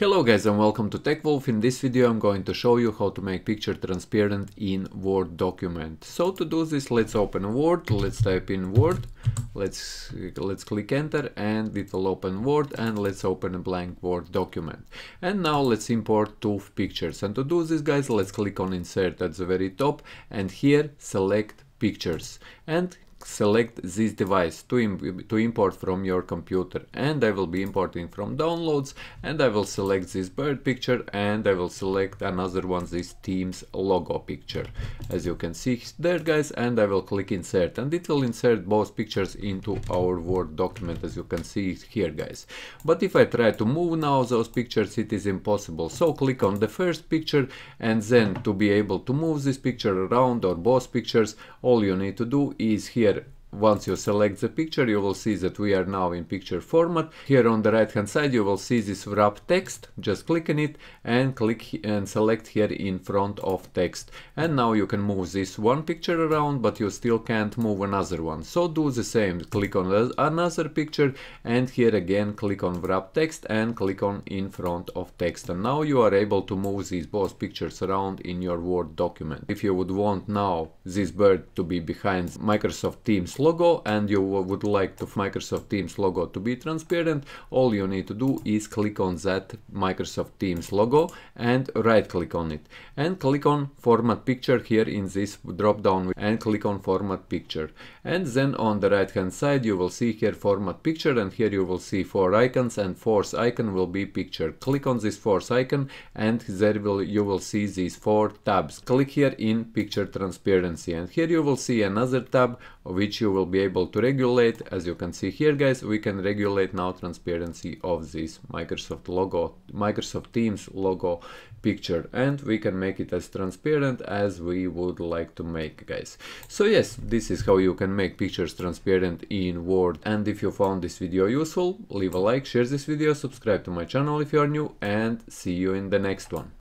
Hello guys and welcome to TechWolf. In this video I'm going to show you how to make picture transparent in Word document. So to do this let's open Word, let's type in Word, let's let's click enter and it will open Word and let's open a blank Word document. And now let's import two pictures and to do this guys let's click on insert at the very top and here select pictures and select this device to, Im to import from your computer and I will be importing from downloads and I will select this bird picture and I will select another one this Teams logo picture. As you can see there guys and I will click insert and it will insert both pictures into our Word document as you can see here guys. But if I try to move now those pictures it is impossible. So click on the first picture and then to be able to move this picture around or both pictures all you need to do is here once you select the picture you will see that we are now in picture format. Here on the right hand side you will see this wrap text. Just click on it and click and select here in front of text. And now you can move this one picture around but you still can't move another one. So do the same. Click on another picture and here again click on wrap text and click on in front of text. And now you are able to move these both pictures around in your word document. If you would want now this bird to be behind Microsoft Teams logo and you would like to Microsoft Teams logo to be transparent, all you need to do is click on that Microsoft Teams logo and right click on it. And click on format picture here in this drop down and click on format picture. And then on the right hand side you will see here format picture and here you will see four icons and fourth icon will be picture. Click on this fourth icon and there will you will see these four tabs. Click here in picture transparency and here you will see another tab which you will be able to regulate. As you can see here guys we can regulate now transparency of this Microsoft logo Microsoft Teams logo picture and we can make it as transparent as we would like to make guys. So yes this is how you can make pictures transparent in Word. And if you found this video useful leave a like share this video subscribe to my channel if you are new and see you in the next one